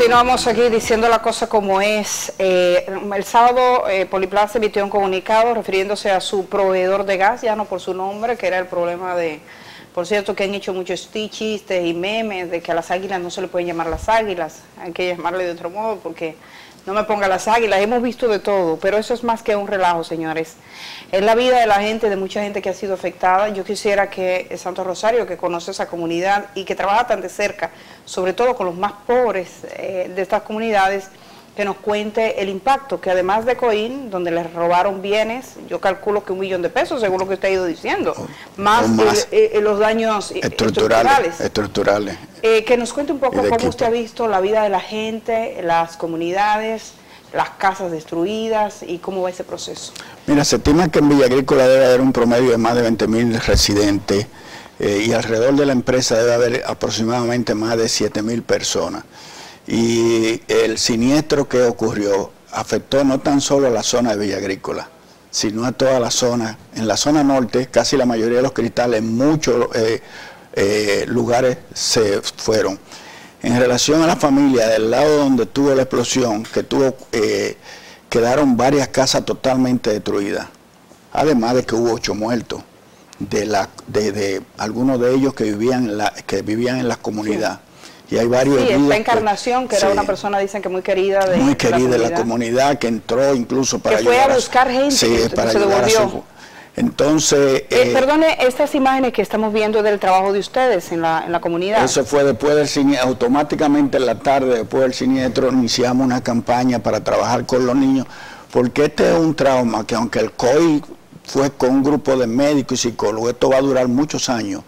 continuamos aquí diciendo la cosa como es. Eh, el sábado eh, Poliplaza emitió un comunicado refiriéndose a su proveedor de gas, ya no por su nombre, que era el problema de... Por cierto que han hecho muchos chistes y memes de que a las águilas no se le pueden llamar las águilas, hay que llamarle de otro modo porque no me ponga las águilas, hemos visto de todo, pero eso es más que un relajo, señores. Es la vida de la gente, de mucha gente que ha sido afectada. Yo quisiera que Santo Rosario, que conoce esa comunidad y que trabaja tan de cerca, sobre todo con los más pobres eh, de estas comunidades, que nos cuente el impacto, que además de Coín, donde les robaron bienes, yo calculo que un millón de pesos, según lo que usted ha ido diciendo, más, los daños estructurales. estructurales. Que nos cuente un poco cómo usted ha visto la vida de la gente, las comunidades, las casas destruidas y cómo va ese proceso. Mira, se estima que en Villa Agrícola debe haber un promedio de más de 20 mil residentes eh, y alrededor de la empresa debe haber aproximadamente más de 7 mil personas. Y el siniestro que ocurrió afectó no tan solo a la zona de Villa Agrícola, sino a toda la zona. En la zona norte, casi la mayoría de los cristales, muchos eh, eh, lugares se fueron. En relación a la familia, del lado donde tuvo la explosión, que tuvo, eh, quedaron varias casas totalmente destruidas, además de que hubo ocho muertos, de, la, de, algunos de ellos que vivían en la, que vivían en la comunidad. Y hay varios. Sí, esta encarnación, que, era una persona, dicen que muy querida de, muy querida de la, comunidad, que entró incluso para que fue a buscar gente, sí, para ayudar a su, entonces... Eh, eh, perdone, estas imágenes que estamos viendo del trabajo de ustedes en la, en la comunidad. Eso fue después del siniestro, automáticamente en la tarde, después del siniestro, iniciamos una campaña para trabajar con los niños, porque este es un trauma que aunque el COI fue con un grupo de médicos y psicólogos, esto va a durar muchos años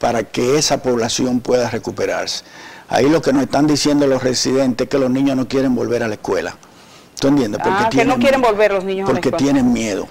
para que esa población pueda recuperarse. Ahí lo que nos están diciendo los residentes es que los niños no quieren volver a la escuela. ¿Tú entiendes? Porque ah, que no quieren volver los niños a la escuela. Porque tienen miedo.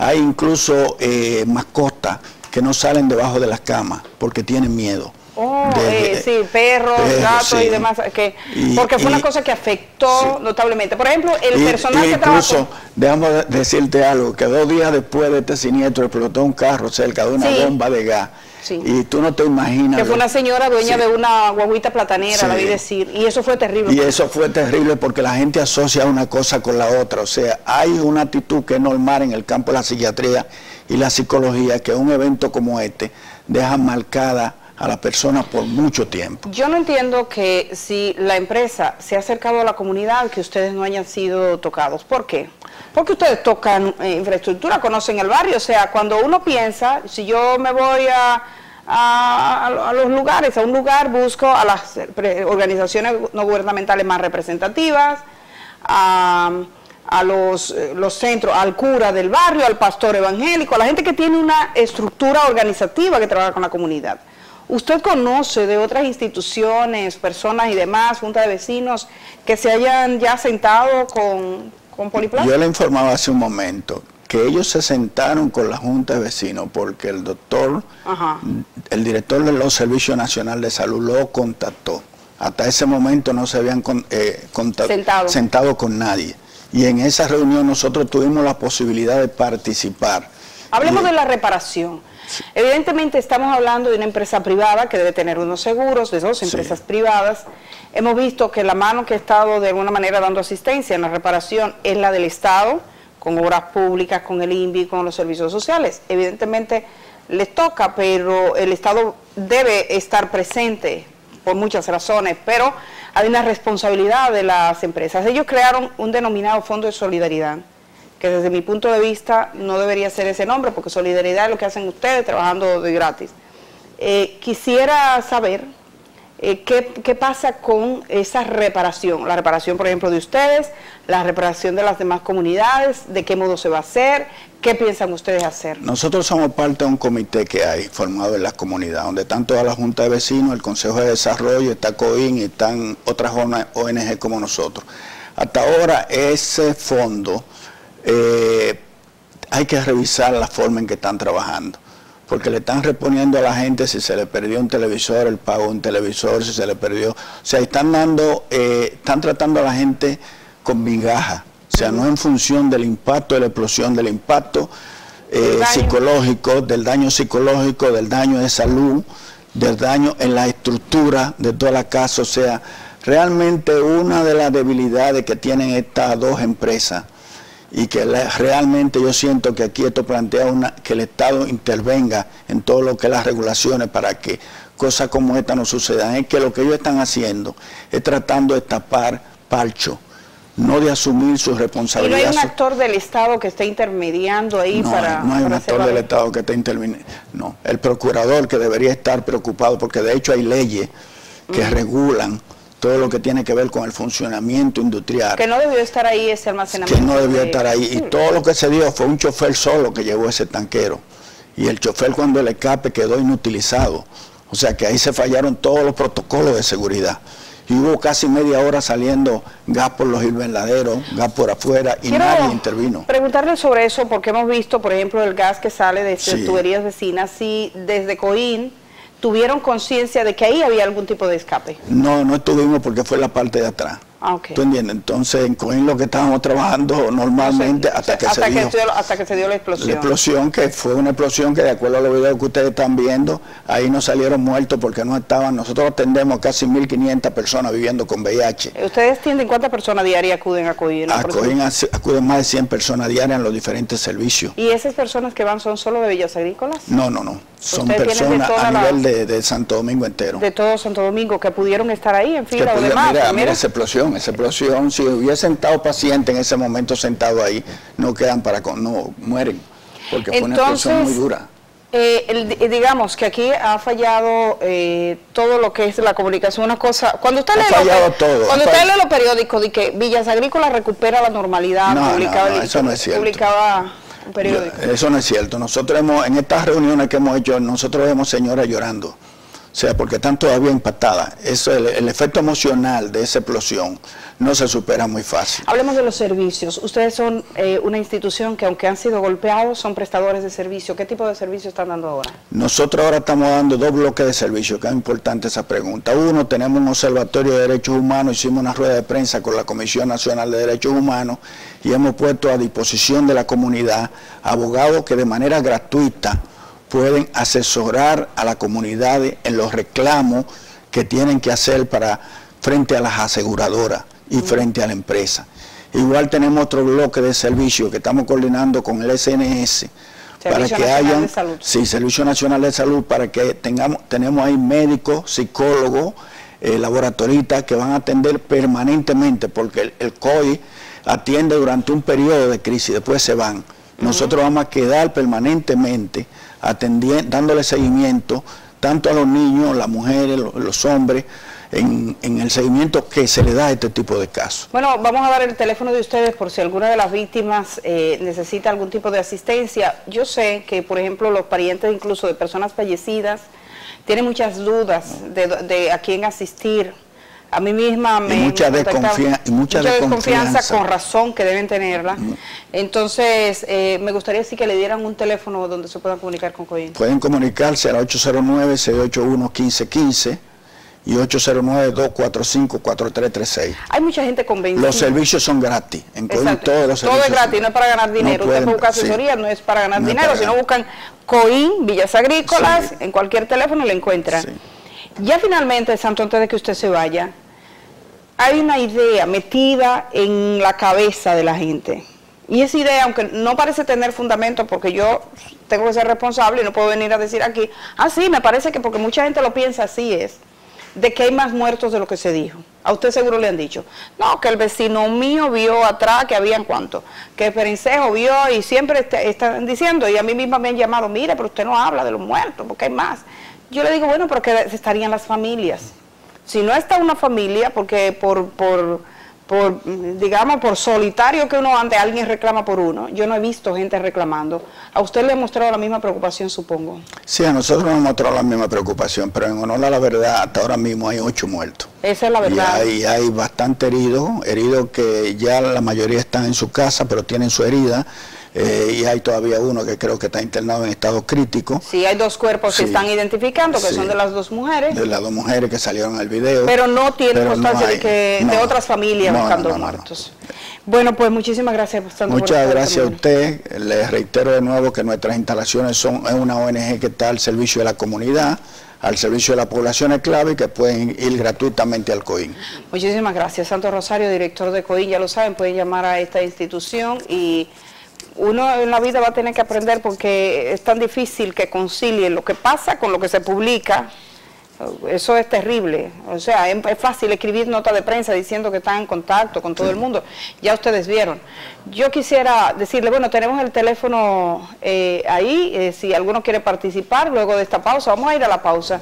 Hay incluso eh, mascotas que no salen debajo de las camas porque tienen miedo. Oh, eh, sí, perros, gatos y demás. Que, porque fue una cosa que afectó notablemente. Por ejemplo, el personal que Incluso, déjame decirte algo, que dos días después de este siniestro explotó un carro cerca de una bomba de gas y tú no te imaginas. Que fue una señora dueña de una guaguita platanera, la vi decir. Y eso fue terrible. Y eso fue terrible porque la gente asocia una cosa con la otra. O sea, hay una actitud que es normal en el campo de la psiquiatría y la psicología que un evento como este deja marcada a la persona por mucho tiempo. Yo no entiendo que si la empresa se ha acercado a la comunidad, que ustedes no hayan sido tocados. ¿Por qué? Porque ustedes tocan eh, infraestructura, conocen el barrio. O sea, cuando uno piensa, si yo me voy a, a, los lugares, a un lugar, busco a las organizaciones no gubernamentales más representativas, a, los, eh, los, centros, al cura del barrio, al pastor evangélico, a la gente que tiene una estructura organizativa que trabaja con la comunidad. ¿Usted conoce de otras instituciones, personas y demás, junta de vecinos, que se hayan ya sentado con, con Poliplan? Yo le informaba hace un momento que ellos se sentaron con la Junta de Vecinos porque el doctor, el director de los Servicios Nacional de Salud lo contactó. Hasta ese momento no se habían eh, sentado. con nadie. Y en esa reunión nosotros tuvimos la posibilidad de participar. Hablemos de la reparación. Evidentemente estamos hablando de una empresa privada que debe tener unos seguros, de dos empresas privadas. Hemos visto que la mano que ha estado de alguna manera dando asistencia en la reparación es la del Estado, con obras públicas, con el INVI, con los servicios sociales. Evidentemente les toca, pero el Estado debe estar presente por muchas razones, pero hay una responsabilidad de las empresas. Ellos crearon un denominado Fondo de Solidaridad que desde mi punto de vista no debería ser ese nombre, porque solidaridad es lo que hacen ustedes trabajando de gratis. Eh, quisiera saber eh, qué, pasa con esa reparación, la reparación, por ejemplo, de ustedes, la reparación de las demás comunidades, de qué modo se va a hacer, qué piensan ustedes hacer. Nosotros somos parte de un comité que hay formado en la comunidad, donde están toda la Junta de Vecinos, el Consejo de Desarrollo, está COIN y están otras ONG como nosotros. Hasta ahora ese fondo eh, hay que revisar la forma en que están trabajando. Porque le están reponiendo a la gente si se le perdió un televisor, el pago de un televisor, si se le perdió. O sea, están dando, eh, están tratando a la gente con migaja. O sea, no en función del impacto de la explosión, del impacto eh, psicológico, del daño psicológico, del daño de salud, del daño en la estructura de toda la casa. O sea, Realmente una de las debilidades que tienen estas dos empresas y que realmente yo siento que aquí esto plantea una, que el Estado intervenga en todo lo que es las regulaciones para que cosas como esta no sucedan, es que lo que ellos están haciendo es tratando de tapar parcho, no de asumir su responsabilidad. ¿Y no hay un actor del Estado que esté intermediando ahí para... No hay un actor del Estado que esté interviniendo, no. El procurador que debería estar preocupado, porque de hecho hay leyes que regulan todo lo que tiene que ver con el funcionamiento industrial. Que no debió estar ahí ese almacenamiento. Que no debió estar ahí. Y todo lo que se dio fue un chofer solo que llevó ese tanquero. Y el chofer cuando el escape quedó inutilizado. O sea que ahí se fallaron todos los protocolos de seguridad. Y hubo casi media hora saliendo gas por los invernaderos, gas por afuera y nadie intervino. Preguntarle sobre eso porque hemos visto, por ejemplo, el gas que sale de tuberías vecinas, si desde Coín tuvieron conciencia de que ahí había algún tipo de escape. No, no estuvimos porque fue la parte de atrás. Ah, ¿Tú entiendes? Entonces, en Coín lo que estábamos trabajando normalmente hasta, que, se dio, hasta que se dio la explosión. La explosión, que fue una explosión que de acuerdo a los videos que ustedes están viendo, ahí no salieron muertos porque no estaban. Nosotros atendemos casi 1.500 personas viviendo con VIH. ¿Ustedes entienden cuántas personas diarias acuden a Coín? A Coín acuden más de 100 personas diarias en los diferentes servicios. ¿Y esas personas que van son solo de Villas Agrícolas? No, no, no. Son personas a nivel de, Santo Domingo entero. De todo Santo Domingo, que pudieron estar ahí en fila o demás. Mira, mira esa explosión, esa explosión, si hubiese sentado paciente en ese momento sentado ahí, no quedan para, no mueren, porque fue una explosión muy dura. Eh, digamos que aquí ha fallado eh, todo lo que es la comunicación, una cosa, cuando usted, lee, todo, cuando usted lee los periódicos de que Villas Agrícolas recupera la normalidad, no, publicaba, no, eso no es cierto. publicaba eso no es cierto. Nosotros hemos, en estas reuniones que hemos hecho, nosotros vemos señoras llorando. O sea, porque están todavía impactadas. Eso, el, efecto emocional de esa explosión no se supera muy fácil. Hablemos de los servicios. Ustedes son eh, una institución que aunque han sido golpeados, son prestadores de servicio. ¿Qué tipo de servicio están dando ahora? Nosotros ahora estamos dando dos bloques de servicio, que es importante esa pregunta. Uno, tenemos un observatorio de derechos humanos, hicimos una rueda de prensa con la Comisión Nacional de Derechos Humanos y hemos puesto a disposición de la comunidad abogados que de manera gratuita pueden asesorar a la comunidad en los reclamos que tienen que hacer para frente a las aseguradoras y frente a la empresa. Igual tenemos otro bloque de servicios que estamos coordinando con el SNS para que haya sí, Servicio Nacional de Salud para que tengamos tenemos ahí médicos, psicólogos, eh, laboratoristas que van a atender permanentemente porque el, el COI atiende durante un periodo de crisis, después se van. Nosotros vamos a quedar permanentemente atendiendo, dándole seguimiento tanto a los niños, las mujeres, los, hombres, en, el seguimiento que se le da a este tipo de casos. Bueno, vamos a dar el teléfono de ustedes por si alguna de las víctimas eh, necesita algún tipo de asistencia. Yo sé que, por ejemplo, los parientes incluso de personas fallecidas tienen muchas dudas de a quién asistir a mí misma me... Y mucha, desconfianza, y mucha, desconfianza, con razón que deben tenerla. Mm. Entonces, eh, me gustaría sí que le dieran un teléfono donde se puedan comunicar con COIN. Pueden comunicarse al 809-681-1515 y 809-245-4336. Hay mucha gente convencida. Los servicios son gratis. En COIN todos los Todo es gratis, no es para ganar dinero. Usted busca asesoría, no es para ganar dinero, sino buscan COIN, Villas Agrícolas, en cualquier teléfono le encuentran. Ya finalmente, Santo, antes de que usted se vaya, hay una idea metida en la cabeza de la gente. Y esa idea, aunque no parece tener fundamento, porque yo tengo que ser responsable y no puedo venir a decir aquí, ah, sí, me parece que porque mucha gente lo piensa así es, de que hay más muertos de lo que se dijo. A usted seguro le han dicho, no, que el vecino mío vio atrás que habían cuánto, que el Perencejo vio y siempre están diciendo, y a mí misma me han llamado, mire, pero usted no habla de los muertos, porque hay más. Yo le digo, bueno, pero estarían las familias. Si no está una familia, porque por, por, por, digamos, por solitario que uno ande, alguien reclama por uno. Yo no he visto gente reclamando. ¿A usted le ha mostrado la misma preocupación, supongo? Sí, a nosotros nos ha mostrado la misma preocupación, pero en honor a la verdad, hasta ahora mismo hay ocho muertos. Esa es la verdad. Y hay, hay bastante heridos, heridos que ya la mayoría están en su casa, pero tienen su herida. Eh, y hay todavía uno que creo que está internado en estado crítico. Sí, hay dos cuerpos que están identificando, que son de las dos mujeres. De las dos mujeres que salieron al video. Pero no tiene constancia de, que, de otras familias buscando muertos. Bueno, pues muchísimas gracias. Muchas gracias a usted. Les reitero de nuevo que nuestras instalaciones son es una ONG que está al servicio de la comunidad al servicio de la población es clave y que pueden ir gratuitamente al COIN. Muchísimas gracias. Santo Rosario, director de COIN, ya lo saben, pueden llamar a esta institución y uno en la vida va a tener que aprender porque es tan difícil que concilie lo que pasa con lo que se publica eso es terrible. O sea, es, fácil escribir nota de prensa diciendo que están en contacto con todo el mundo. Ya ustedes vieron. Yo quisiera decirle, bueno, tenemos el teléfono eh, ahí, eh, si alguno quiere participar luego de esta pausa, vamos a ir a la pausa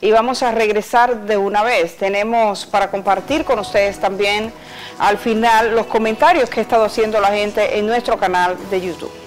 y vamos a regresar de una vez. Tenemos para compartir con ustedes también al final los comentarios que ha estado haciendo la gente en nuestro canal de YouTube.